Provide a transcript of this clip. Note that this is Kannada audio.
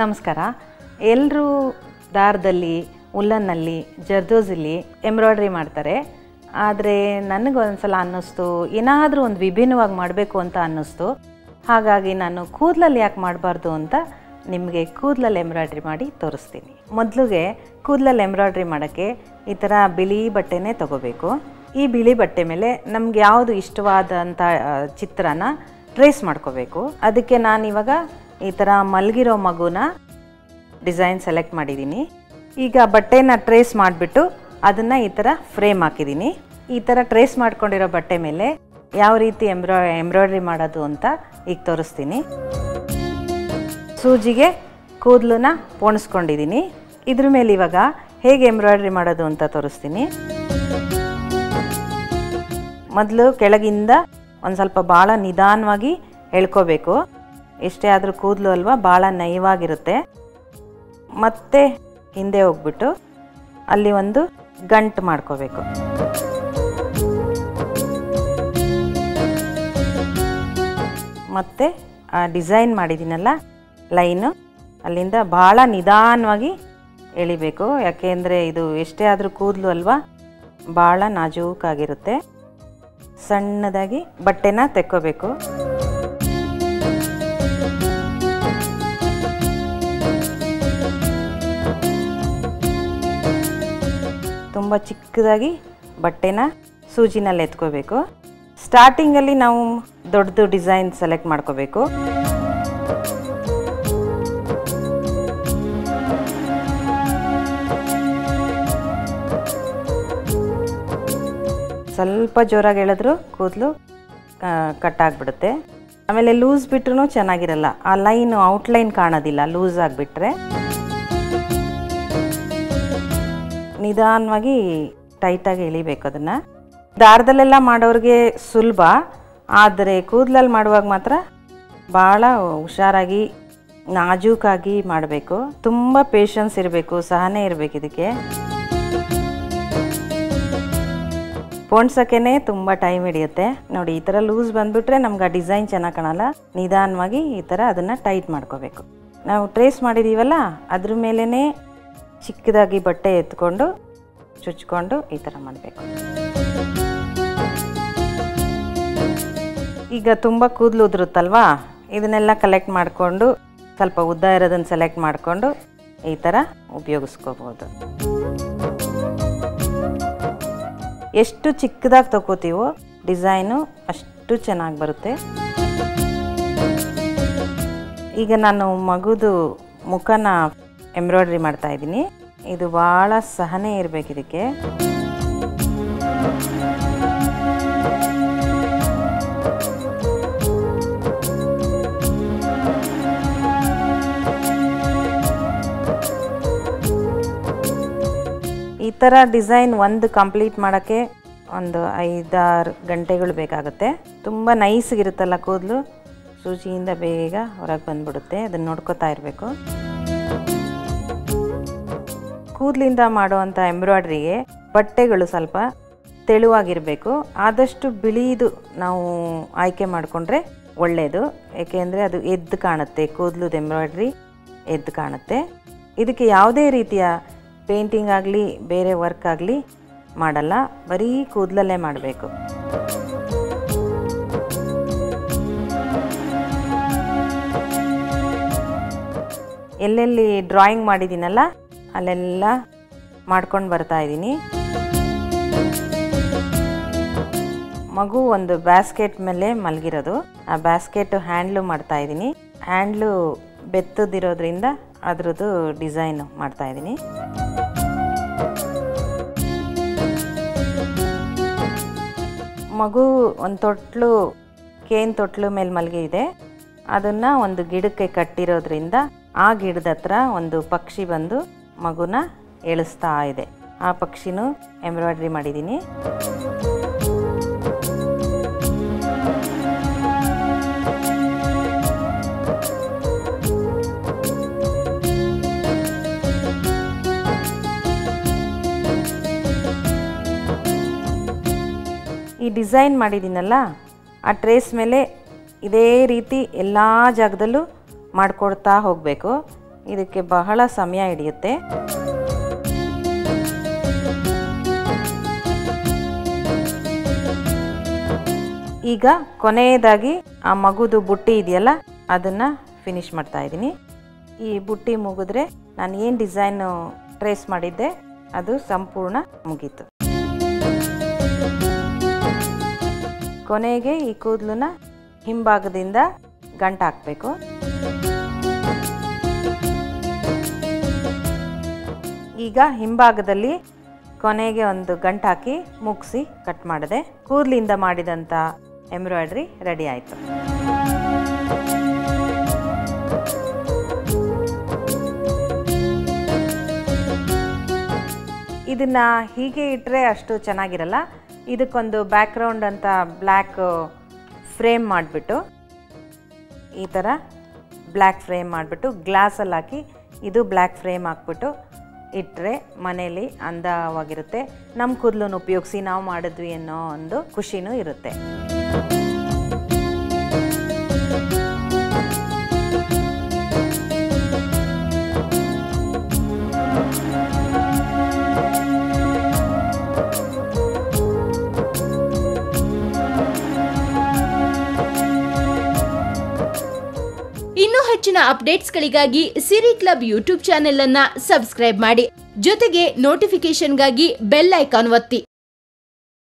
ನಮಸ್ಕಾರ. ಎಲ್ಲರೂ ದಾರದಲ್ಲಿ, ಉಲ್ಲನ್ನಲ್ಲಿ ಜರ್ದೋಸಲ್ಲಿ ಎಂಬ್ರಾಯ್ಡ್ರಿ ಮಾಡ್ತಾರೆ. ಆದರೆ ನನಗೊಂದ್ಸಲ ಅನ್ನಿಸ್ತು, ಏನಾದರೂ ಒಂದು ವಿಭಿನ್ನವಾಗಿ ಮಾಡಬೇಕು ಅಂತ ಅನ್ನಿಸ್ತು. ಹಾಗಾಗಿ ನಾನು ಕೂದಲಲ್ಲಿ ಯಾಕೆ ಮಾಡಬಾರ್ದು ಅಂತ ನಿಮಗೆ ಕೂದಲಲ್ಲಿ ಎಂಬ್ರಾಯ್ಡ್ರಿ ಮಾಡಿ ತೋರಿಸ್ತೀನಿ. ಮೊದಲಿಗೆ ಕೂದಲಲ್ಲಿ ಎಂಬ್ರಾಯ್ಡ್ರಿ ಮಾಡೋಕ್ಕೆ ಈ ಥರ ಬಿಳಿ ಬಟ್ಟೆನೇ ತಗೋಬೇಕು. ಈ ಬಿಳಿ ಬಟ್ಟೆ ಮೇಲೆ ನಮ್ಗೆ ಯಾವುದು ಇಷ್ಟವಾದಂಥ ಚಿತ್ರನ ಟ್ರೇಸ್ ಮಾಡ್ಕೋಬೇಕು. ಅದಕ್ಕೆ ನಾನು ಇವಾಗ ಈ ಥರ ಮಲಗಿರೋ ಮಗುನ ಡಿಸೈನ್ ಸೆಲೆಕ್ಟ್ ಮಾಡಿದ್ದೀನಿ ಈಗ ಬಟ್ಟೆನ ಟ್ರೇಸ್ ಮಾಡಿಬಿಟ್ಟು ಅದನ್ನು ಈ ಥರ ಫ್ರೇಮ್ ಹಾಕಿದ್ದೀನಿ ಈ ಥರ ಟ್ರೇಸ್ ಮಾಡ್ಕೊಂಡಿರೋ ಬಟ್ಟೆ ಮೇಲೆ ಯಾವ ರೀತಿ ಎಂಬ್ರಾ, ಎಂಬ್ರಾಯ್ಡ್ರಿ ಮಾಡೋದು ಅಂತ ಈಗ ತೋರಿಸ್ತೀನಿ. ಸೂಜಿಗೆ ಕೂದಲನ್ನ ಪೋಣಿಸ್ಕೊಂಡಿದ್ದೀನಿ ಇದ್ರ ಮೇಲೆ ಇವಾಗ ಹೇಗೆ ಎಂಬ್ರಾಯ್ಡ್ರಿ ಮಾಡೋದು ಅಂತ ತೋರಿಸ್ತೀನಿ. ಮೊದಲು ಕೆಳಗಿಂದ ಒಂದು ಸ್ವಲ್ಪ ಭಾಳ ನಿಧಾನವಾಗಿ ಎಳ್ಕೋಬೇಕು. ಎಷ್ಟೇ ಆದರೂ ಕೂದಲು ಅಲ್ವಾ ಭಾಳ ನಯವಾಗಿರುತ್ತೆ ಮತ್ತೆ ಹಿಂದೆ ಹೋಗ್ಬಿಟ್ಟು ಅಲ್ಲಿ ಒಂದು ಗಂಟು ಮಾಡ್ಕೋಬೇಕು. ಮತ್ತೆ, ಆ, ಡಿಸೈನ್ ಮಾಡಿದ್ದೀನಲ್ಲ, ಲೈನು, ಅಲ್ಲಿಂದ ಭಾಳ ನಿಧಾನವಾಗಿ ಎಳಿಬೇಕು. ಯಾಕೆಂದರೆ ಇದು ಎಷ್ಟೇ ಆದರೂ ಕೂದಲು ಅಲ್ವಾ ಭಾಳ ನಾಜೂಕಾಗಿರುತ್ತೆ. ಸಣ್ಣದಾಗಿ ಬಟ್ಟೆನ ತೆಕ್ಕೋಬೇಕು. ತುಂಬ ಚಿಕ್ಕದಾಗಿ ಬಟ್ಟೆನ ಸೂಜಿನಲ್ಲಿ ಎತ್ಕೋಬೇಕು. ಸ್ಟಾರ್ಟಿಂಗಲ್ಲಿ ನಾವು ದೊಡ್ಡದು ಡಿಸೈನ್ ಸೆಲೆಕ್ಟ್ ಮಾಡ್ಕೋಬೇಕು. ಸ್ವಲ್ಪ ಜೋರಾಗಿ ಹೇಳಿದ್ರು ಕೂದಲು ಕಟ್ ಆಗಿಬಿಡುತ್ತೆ. ಆಮೇಲೆ ಲೂಸ್ ಬಿಟ್ರೂ ಚೆನ್ನಾಗಿರಲ್ಲ. ಆ ಲೈನು, ಔಟ್ಲೈನ್ ಕಾಣೋದಿಲ್ಲ, ಲೂಸ್ ಆಗಿಬಿಟ್ರೆ. ನಿಧಾನವಾಗಿ ಟೈಟಾಗಿ ಎಳಿಬೇಕು ಅದನ್ನು. ದಾರದಲ್ಲೆಲ್ಲ ಮಾಡೋರಿಗೆ ಸುಲಭ, ಆದರೆ ಕೂದಲಲ್ಲಿ ಮಾಡುವಾಗ ಮಾತ್ರ ಭಾಳ ಹುಷಾರಾಗಿ, ನಾಜೂಕಾಗಿ ಮಾಡಬೇಕು. ತುಂಬ ಪೇಷನ್ಸ್ ಇರಬೇಕು, ಸಹನೆ ಇರಬೇಕು ಇದಕ್ಕೆ. ಪೋಣ್ಸೋಕ್ಕೇ ತುಂಬ ಟೈಮ್ ಹಿಡಿಯುತ್ತೆ. ನೋಡಿ, ಈ ಥರ ಲೂಸ್ ಬಂದುಬಿಟ್ರೆ ನಮ್ಗೆ ಆ ಡಿಸೈನ್ ಚೆನ್ನಾಗಿ ಕಾಣಲ್ಲ. ನಿಧಾನವಾಗಿ ಈ ಥರ ಅದನ್ನು ಟೈಟ್ ಮಾಡ್ಕೋಬೇಕು. ನಾವು ಟ್ರೇಸ್ ಮಾಡಿದ್ದೀವಲ್ಲ ಅದ್ರ ಮೇಲೇ ಚಿಕ್ಕದಾಗಿ ಬಟ್ಟೆ ಎತ್ಕೊಂಡು ಚುಚ್ಕೊಂಡು ಈ ಥರ ಮಾಡಬೇಕು. ಈಗ ತುಂಬ ಕೂದಲು ಉದುರುತ್ತಲ್ವಾ? ಇದನ್ನೆಲ್ಲ ಕಲೆಕ್ಟ್ ಮಾಡಿಕೊಂಡು, ಸ್ವಲ್ಪ ಉದ್ದ ಇರೋದನ್ನು ಸೆಲೆಕ್ಟ್ ಮಾಡಿಕೊಂಡು ಈ ಥರ ಉಪಯೋಗಿಸ್ಕೋಬೋದು. ಎಷ್ಟು ಚಿಕ್ಕದಾಗಿ ತಗೋತೀವೋ ಡಿಸೈನು ಅಷ್ಟು ಚೆನ್ನಾಗಿ ಬರುತ್ತೆ. ಈಗ ನಾನು ಮಗುದು ಮುಖನ ಎಂಬ್ರಾಯ್ಡ್ರಿ ಮಾಡ್ತಾ ಇದ್ದೀನಿ. ಇದು ಭಾಳ ಸಹನೆ ಇರಬೇಕು ಇದಕ್ಕೆ. ಈ ಥರ ಡಿಸೈನ್ ಒಂದು ಕಂಪ್ಲೀಟ್ ಮಾಡೋಕ್ಕೆ ಒಂದು ಐದಾರು ಗಂಟೆಗಳು ಬೇಕಾಗುತ್ತೆ. ತುಂಬ ನೈಸ್ಗಿರುತ್ತಲ್ಲ ಕೂದಲು. ಸೂಜಿಯಿಂದ ಬೇಗ ಹೊರಗೆ ಬಂದ್ಬಿಡುತ್ತೆ. ಅದನ್ನು ನೋಡ್ಕೋತಾ ಇರಬೇಕು. ಕೂದಲಿಂದ ಮಾಡುವಂಥ ಎಂಬ್ರಾಯ್ಡ್ರಿಗೆ ಬಟ್ಟೆಗಳು ಸ್ವಲ್ಪ ತೆಳುವಾಗಿರಬೇಕು. ಆದಷ್ಟು ಬಿಳಿದು ನಾವು ಆಯ್ಕೆ ಮಾಡಿಕೊಂಡ್ರೆ ಒಳ್ಳೆಯದು ಏಕೆಂದರೆ ಅದು ಎದ್ದು ಕಾಣುತ್ತೆ. ಕೂದಲುದು ಎಂಬ್ರಾಯ್ಡ್ರಿ ಎದ್ದು ಕಾಣುತ್ತೆ. ಇದಕ್ಕೆ ಯಾವುದೇ ರೀತಿಯ ಪೇಂಟಿಂಗ್ ಆಗಲಿ, ಬೇರೆ ವರ್ಕ್ ಆಗಲಿ ಮಾಡಲ್ಲ. ಬರೀ ಕೂದಲಲ್ಲೇ ಮಾಡಬೇಕು. ಎಲ್ಲೆಲ್ಲಿ ಡ್ರಾಯಿಂಗ್ ಮಾಡಿದ್ದೀನಲ್ಲ ಅಲ್ಲೆಲ್ಲ ಮಾಡ್ಕೊಂಡು ಬರ್ತಾ ಇದ್ದೀನಿ. ಮಗು ಒಂದು ಬ್ಯಾಸ್ಕೆಟ್ ಮೇಲೆ ಮಲಗಿರೋದು. ಆ ಬ್ಯಾಸ್ಕೆಟ್ ಹ್ಯಾಂಡ್ಲು ಮಾಡ್ತಾ ಇದ್ದೀನಿ. ಹ್ಯಾಂಡ್ಲು ಬೆತ್ತದಿರೋದ್ರಿಂದ ಅದರದ್ದು ಡಿಸೈನ್ ಮಾಡ್ತಾ ಇದ್ದೀನಿ. ಮಗು ಒಂದು ತೊಟ್ಲು, ಕೇನ್ ತೊಟ್ಲು ಮೇಲೆ ಮಲಗಿದೆ ಅದನ್ನು ಒಂದು ಗಿಡಕ್ಕೆ ಕಟ್ಟಿರೋದ್ರಿಂದ ಆ ಗಿಡದ ಹತ್ರ ಒಂದು ಪಕ್ಷಿ ಬಂದು ಮಗುನ ಎಳಿಸ್ತಾ ಇದೆ. ಆ ಪಕ್ಷಿನೂ ಎಂಬ್ರಾಯ್ಡ್ರಿ ಮಾಡಿದ್ದೀನಿ ಈ ಡಿಸೈನ್ ಮಾಡಿದ್ದೀನಲ್ಲ ಆ ಟ್ರೇಸ್ ಮೇಲೆ ಇದೇ ರೀತಿ ಎಲ್ಲ ಜಾಗದಲ್ಲೂ ಮಾಡಿಕೊಡ್ತಾ ಹೋಗಬೇಕು. ಇದಕ್ಕೆ ಬಹಳ ಸಮಯ ಹಿಡಿಯುತ್ತೆ. ಈಗ ಕೊನೆಯದಾಗಿ ಆ ಮಗುದು ಬುಟ್ಟಿ ಇದೆಯಲ್ಲ, ಅದನ್ನು ಫಿನಿಶ್ ಮಾಡ್ತಾ ಇದ್ದೀನಿ. ಈ ಬುಟ್ಟಿ ಮುಗಿದ್ರೆ ನಾನು ಏನು ಡಿಸೈನು ಟ್ರೇಸ್ ಮಾಡಿದ್ದೆ, ಅದು ಸಂಪೂರ್ಣ ಮುಗೀತು. ಕೊನೆಗೆ ಈ ಕೂದಲನ್ನ ಹಿಂಭಾಗದಿಂದ ಗಂಟು ಈಗ ಹಿಂಭಾಗದಲ್ಲಿ ಕೊನೆಗೆ ಒಂದು ಗಂಟು ಹಾಕಿ ಮುಗಿಸಿ ಕಟ್ ಮಾಡಿದೆ ಕೂದಲಿಂದ ಮಾಡಿದಂಥ ಎಂಬ್ರಾಯ್ಡ್ರಿ ರೆಡಿ ಆಯಿತು. ಇದನ್ನು ಹೀಗೆ ಇಟ್ಟರೆ ಅಷ್ಟು ಚೆನ್ನಾಗಿರಲ್ಲ. ಇದಕ್ಕೊಂದು ಬ್ಯಾಕ್ಗ್ರೌಂಡ್ ಅಂತ ಬ್ಲ್ಯಾಕ್ ಫ್ರೇಮ್ ಮಾಡಿಬಿಟ್ಟು ಈ ಥರ ಬ್ಲ್ಯಾಕ್ ಫ್ರೇಮ್ ಮಾಡಿಬಿಟ್ಟು ಗ್ಲಾಸಲ್ಲಿ ಹಾಕಿ ಇದು ಬ್ಲ್ಯಾಕ್ ಫ್ರೇಮ್ ಹಾಕ್ಬಿಟ್ಟು ಇಟ್ಟರೆ ಮನೇಲಿ ಅಂದವಾಗಿರುತ್ತೆ. ನಮ್ಮ ಕೂದಲನ್ನು ಉಪಯೋಗಿಸಿ ನಾವು ಮಾಡಿದ್ವಿ ಅನ್ನೋ ಒಂದು ಖುಷಿನೂ ಇರುತ್ತೆ. ಹೆಚ್ಚಿನ ಅಪ್ಡೇಟ್ಸ್ಗಳಿಗಾಗಿ ಸಿರಿ ಕ್ಲಬ್ ಯೂಟ್ಯೂಬ್ ಚಾನೆಲ್ ಅನ್ನ ಸಬ್ಸ್ಕ್ರೈಬ್ ಮಾಡಿ. ಜೊತೆಗೆ ನೋಟಿಫಿಕೇಶನ್ಗಾಗಿ ಬೆಲ್ ಐಕಾನ್ ಒತ್ತಿ.